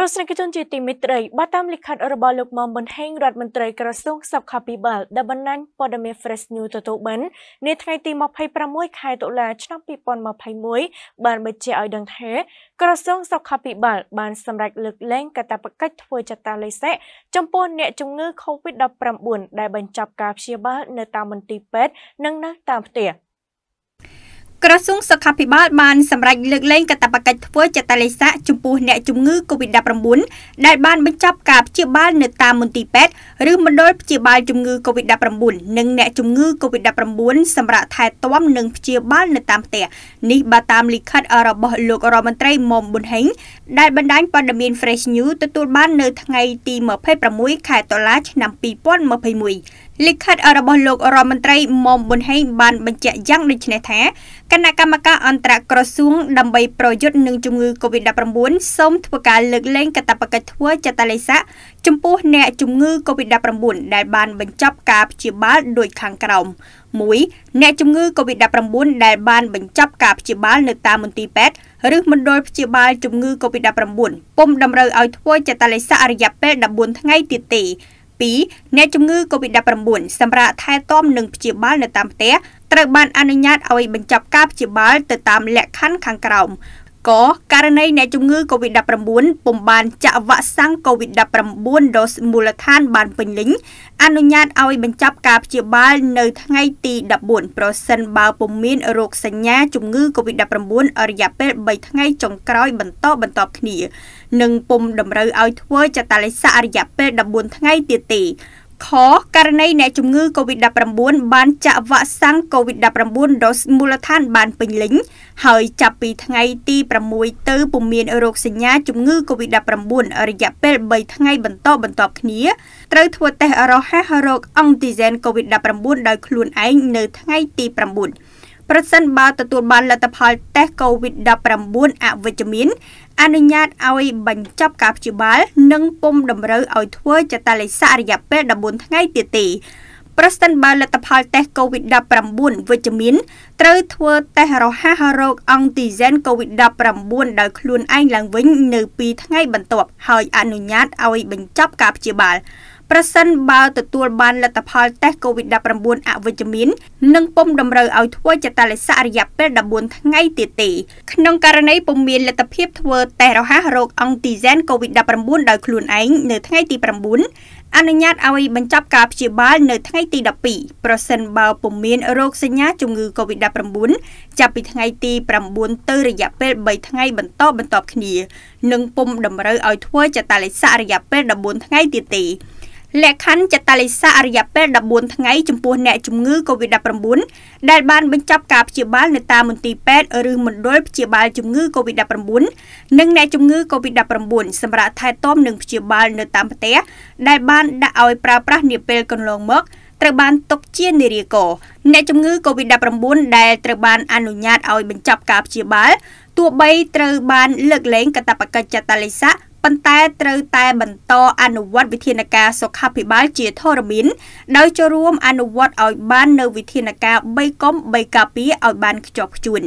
ទស្សនិកជនជាទីមេត្រីបើតាមលិខិតរបស់លោកមុំប៊ុនហេងរដ្ឋមន្ត្រីក្រសួងសុខាភិបាលដែលបណ្ដាញព័ត៌មាន Fresh News ទទួលបាននាថ្ងៃទី26ខែតុលាឆ្នាំ2021បានបញ្ជាក់ឲ្យដឹងថាក្រសួងសុខាភិបាលបានសម្រេចលើកលែងកាតព្វកិច្ចធ្វើចតាឡេសិកចំពោះអ្នកជំងឺ COVID-19 ដែលបញ្ចប់ការព្យាបាលនៅតាមមន្ទីរពេទ្យនិងនៅតាមផ្ទះ ក្រសួងសុខាភិបាលបានសម្រេចលើកលែងកាតព្វកិច្ចធ្វើចតាឡេសាចំពោះអ្នកជំងឺ Covid-19 ដែលបានបញ្ចប់ការព្យាបាលនៅតាមមន្ទីរពេទ្យឬមណ្ឌលព្យាបាលជំងឺ Covid-19 និងអ្នកជំងឺ Covid-19 សម្រាប់ថែទាំនិងព្យាបាលនៅតាមផ្ទះនេះបើតាមលិខិតរបស់លោករដ្ឋមន្ត្រីមុំប៊ុនហេងដែលបណ្ដាញព័ត៌មាន Fresh News ទទួលបាននៅថ្ងៃទី26ខែតុលាឆ្នាំ2021លិខិតរបស់លោករដ្ឋមន្ត្រីមុំប៊ុនហេងបានបញ្ជាក់យ៉ាងដូចនេះថាគណៈកម្មការអន្តរក្រសួងដើម្បីប្រយុទ្ធនឹងជំងឺ Covid-19 សូមធ្វើការលើកលែងកាតព្វកិច្ចធ្វើចតាឡេសាចំពោះអ្នកជំងឺ Covid-19 ដែលបានបញ្ចប់ការព្យាបាលដូចខាងក្រោម1អ្នកជំងឺ Covid-19 ដែលបានបញ្ចប់ការព្យាបាលនៅតាមមន្ទីរពេទ្យឬមណ្ឌលព្យាបាលជំងឺ Covid-19 ពុំតម្រូវឲ្យធ្វើចតាឡេសារយៈពេល14ថ្ងៃទៀតទេ 2អ្នកជំងឺ Covid-19 សម្រាប់ថែទាំនិងព្យាបាលនៅតាមផ្ទះត្រូវបានអនុញ្ញាតឲ្យបញ្ចប់ការព្យាបាលទៅតាមលក្ខខណ្ឌខាងក្រោម កករណីអ្នកជំងឺ Covid-19 ពុំបានចាក់វ៉ាក់សាំង Covid-19 ដូសមូលដ្ឋានបានពេញលេញអនុញ្ញាតឲ្យបញ្ចប់ការព្យាបាល នៅថ្ងៃទី14ប្រសិនបើពុំមានរោគសញ្ញាជំងឺ Covid-19 រយៈពេល3ថ្ងៃចុងក្រោយបន្តបន្ទាប់គ្នានិងពុំតម្រូវឲ្យធ្វើចតាឡេសារយៈពេល14ថ្ងៃទៀតទេ ខករណីអ្នកជំងឺ Covid-19 បានចាក់វ៉ាក់សាំង Covid-19 ដូសមូលដ្ឋានបានពេញលេញហើយចាប់ពីថ្ងៃទី6ទៅពុំមានរោគសញ្ញាជំងឺ Covid-19 រយៈពេល3ថ្ងៃបន្តបន្ទាប់គ្នាត្រូវធ្វើតេស្តរហ័សរោគអង់ទីហ្សែន Covid-19 ដោយខ្លួនឯងនៅថ្ងៃទី9 ប្រសិនបើទទួលបានលទ្ធផលតេស្ត COVID-19 អវិជ្ជមាន អនុញ្ញាតឲ្យបញ្ចប់ការព្យាបាល និងពុំតម្រូវឲ្យធ្វើចតាឡេសារយៈពេល14ថ្ងៃទៀតទេប្រសិនបើលទ្ធផលតេស្ត COVID-19 វិជ្ជមានត្រូវធ្វើតេស្តរហ័សរោគអង់ទីហ្សែន COVID-19 ដោយខ្លួនឯងឡើងវិញ នៅ2ថ្ងៃបន្ទាប់ ហើយអនុញ្ញាតឲ្យបញ្ចប់ការព្យាបាលប្រសិនបើទទួលបានលទ្ធផលតេស្ត COVID-19 អវិជ្ជមាននឹងពុំតម្រូវឲ្យធ្វើចតាឡេសរយៈពេល14ថ្ងៃទៀតទេក្នុងករណីពុំមានលទ្ធភាពធ្វើតេស្តរហ័សរោគអង់ទីហ្សែន COVID-19 ដោយខ្លួនឯងនៅថ្ងៃទី9អនុញ្ញាតឲ្យបញ្ចប់ការព្យាបាលនៅថ្ងៃទី12ប្រសិនបើពុំមានរោគសញ្ញាជំងឺ Covid-19 ចាប់ពីថ្ងៃទី9ទៅរយៈពេល3ថ្ងៃបន្តបន្ទាប់គ្នានិងពុំតម្រូវឲ្យធ្វើចតាឡេសរយៈពេល14ថ្ងៃទៀតទេ លក្ខខណ្ឌចតាលិសារយៈពេល14ថ្ងៃចំពោះអ្នកជំងឺ Covid-19 ដែលបានបញ្ចប់ការព្យាបាលនៅតាមមន្ទីរពេទ្យឬមណ្ឌលព្យាបាលជំងឺ Covid-19 និងអ្នកជំងឺ Covid-19 សម្រាប់ថែទាំនិងព្យាបាលនៅតាមផ្ទះដែលបានដាក់ឲ្យប្រើប្រាស់នាពេលកន្លងមកត្រូវបានទុកជានារីកអ្នកជំងឺ Covid-19 ដែលត្រូវបានអនុញ្ញាតឲ្យបញ្ចប់ការព្យាបាលទោះបីត្រូវបានលើកលែងកាតព្វកិច្ចចតាលិសា ប៉ុន្តែត្រូវតែបន្តអនុវត្តវិធានការសុខាភិបាលជាធរមាន ដោយចូលរួមអនុវត្តឲ្យបាននៅវិធានការ3កុំ3ការពារឲ្យបានខ្ជាប់ខ្ជួន